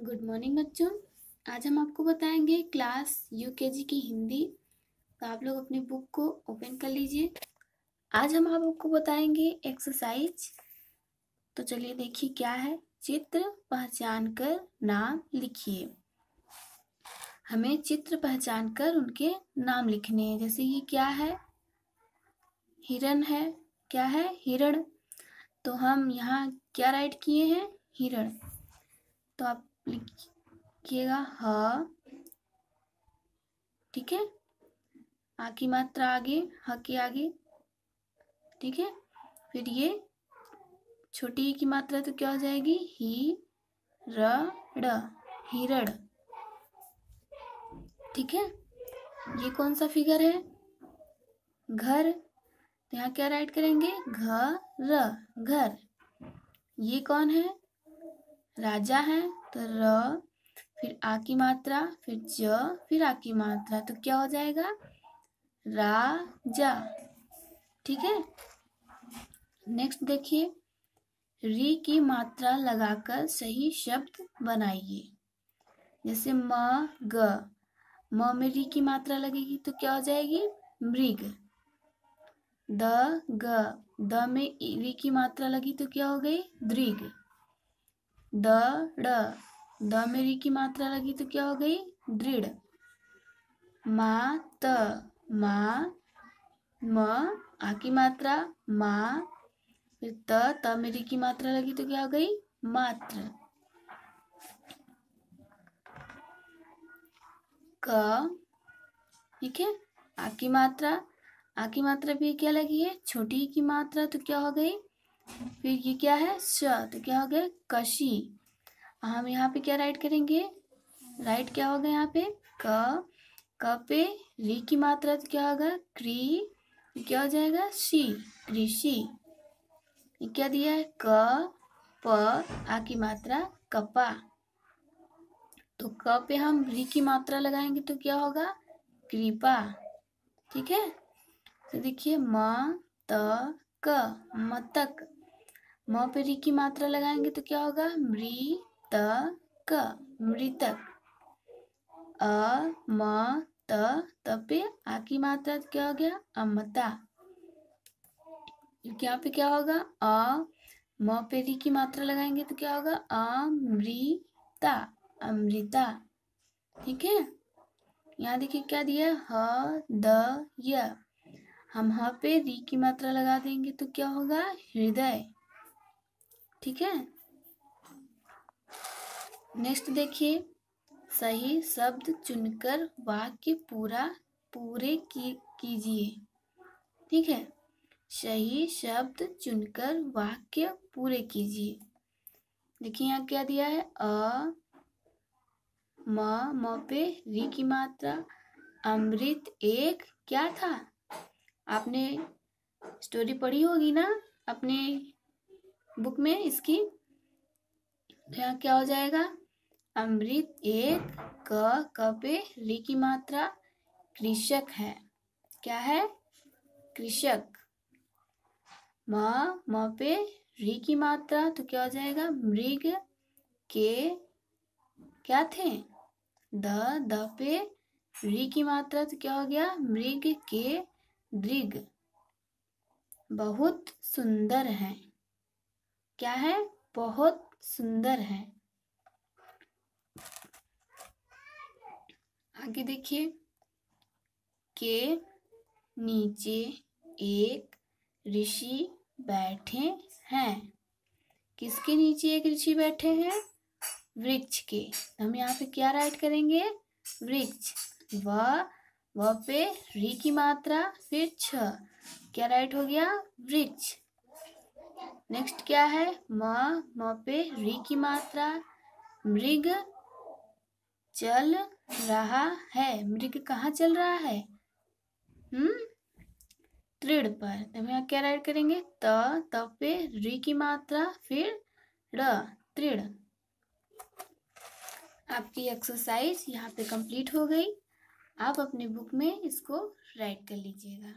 Good morning बच्चों। आज हम आपको बताएँगे क्लास यूकेजी की हिंदी। तो आप लोग अपनी बुक को ओपन कर लीजिए। आज हम आपको बताएँगे एक्सरसाइज तो चलिए देखिए क्या है। चित्र पहचान कर नाम लिखिए। हमें चित्र पहचान कर उनके नाम लिखने हैं। जैसे ये क्या है? हिरण है। क्या है? हिरण। तो हम यहाँ क्या राइट किए हैं? हिरण। तो आप लिखिएगा ह। ठीक है? आ की मात्रा आगे, ह के आगे। ठीक है? फिर ये छोटी की मात्रा तो क्या हो जाएगी? ही, र, ड ठीक है? ये कौन सा फिगर है? घर। तो यहाँ क्या राइट करेंगे? घर घर। ये कौन है? राजा है। तो र फिर आ की मात्रा, फिर ज, फिर आ की मात्रा तो क्या हो जाएगा? राजा ठीक है? नेक्स्ट देखिए। री की मात्रा लगाकर सही शब्द बनाइए। जैसे म, ग। म में री की मात्रा लगेगी तो क्या हो जाएगी? मृग। द, ग। द में री की मात्रा लगी तो क्या हो गई? दृग। द, ड। द में री की मात्रा लगी तो क्या हो गई? दृढ़। मा, त। मा, म। आ की मात्रा? मा। फिर त त में री की मात्रा लगी तो क्या हो गई? मात्र। क। ठीक है? आ की मात्रा? आ की मात्रा भी क्या लगी है? छोटी की मात्रा तो क्या हो गई? फिर ये क्या है? श तो क्या हो गया? कशी। हम यहाँ पे क्या राइट करेंगे? राइट क्या होगा यहाँ पे? क क पे री की मात्रा तो क्या होगा? क्री क्या हो जाएगा? सी कृषि। क्या दिया है? क, प, आ की मात्रा, कपा। तो क पे हम री की मात्रा लगाएँगे तो क्या होगा? कृपा। ठीक है? तो देखिए, म, त, क मतक म पे री की मात्रा लगाएँगे तो क्या होगा? मृत त क मृतक। अ, म, त त पे आ की मात्रा तो क्या हो गया? अमता। यहाँ पे क्या होगा? अ म पे री की मात्रा लगाएँगे तो क्या होगा? अमृता अमृता। ठीक है? यहाँ देखिए क्या दिया ह? द, य। हम ह पे री की मात्रा लगा देंगे तो क्या होगा? हृदय। ठीक है? नेक्स्ट देखिए। सही शब्द चुनकर वाक्य पूरा, पूरे की, कीजिए। ठीक है? सही शब्द चुनकर वाक्य पूरे कीजिए। देखिए यहाँ क्या दिया है? अ, म म पे री की मात्रा, अमृत एक, क्या था? आपने स्टोरी पढ़ी होगी ना? अपने बुक में इसकी यहाँ क्या हो जाएगा? अमृत एक क क पे री की मात्रा कृषक है। क्या है? कृषक। म म पे री की मात्रा तो क्या हो जाएगा? मृग के क्या थे? द द पे री की मात्रा तो क्या हो गया? मृग के दृग। बहुत सुंदर है। क्या है? बहुत सुंदर है। आगे देखिए। के नीचे एक ऋषि बैठे हैं। किसके नीचे एक ऋषि बैठे हैं? वृक्ष के। हम यहाँ पे क्या राइट करेंगे? वृक्ष। व व पे री की मात्रा, फिर छ। क्या राइट हो गया? वृक्ष। नेक्स्ट क्या है? म म पे री की मात्रा, मृग, चल रहा है। मृग कहाँ चल रहा है? हम्म? तृण पर। तो हम यहाँ क्या राइट करेंगे? त त पे री की मात्रा, फिर र तृण आपकी एक्सरसाइज यहाँ पे कंप्लीट हो गई। आप अपने बुक में इसको राइट कर लीजिएगा।